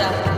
진짜.